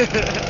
Yeah.